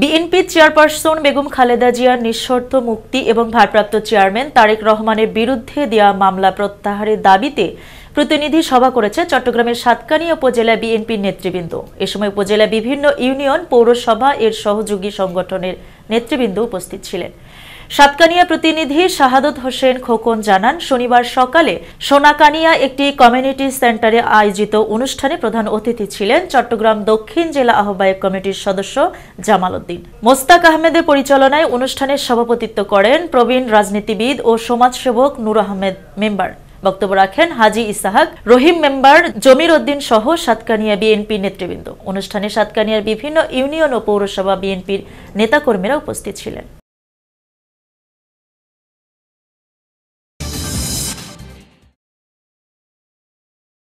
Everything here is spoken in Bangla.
বিএনপি চেয়ারপারসন বেগম খালেদা জিয়ার নিঃশর্ত মুক্তি এবং ভারপ্রাপ্ত চেয়ারম্যান তারেক রহমানের বিরুদ্ধে দেওয়া মামলা প্রত্যাহারের দাবিতে প্রতিনিধি সভা করেছে চট্টগ্রামের সাতকানিয়া উপজেলা বিএনপির নেতৃবৃন্দ। এ সময় উপজেলা বিভিন্ন ইউনিয়ন, পৌরসভা, এর সহযোগী সংগঠনের নেতৃবৃন্দ উপস্থিত ছিলেন। সাতকানিয়া প্রতিনিধি শাহাদত হোসেন খোকন জানান, শনিবার সকালে সোনাকানিয়া একটি কমিউনিটি সেন্টারে আয়োজিত অনুষ্ঠানে প্রধান অতিথি ছিলেন চট্টগ্রাম দক্ষিণ জেলা আহ্বায়ক কমিটির সদস্য জামাল উদ্দিন। মোস্তাক আহমেদের পরিচালনায় অনুষ্ঠানের সভাপতিত্ব করেন প্রবীণ রাজনীতিবিদ ও সমাজসেবক নূর আহমেদ মেম্বার। বক্তব্য রাখেন হাজি ইসাহাক, রহিম মেম্বার জমির উদ্দিন সহ সাতকানিয়া বিএনপি নেতৃবৃন্দ। অনুষ্ঠানে সাতকানিয়ার বিভিন্ন ইউনিয়ন ও পৌরসভা বিএনপির নেতাকর্মীরা উপস্থিত ছিলেন।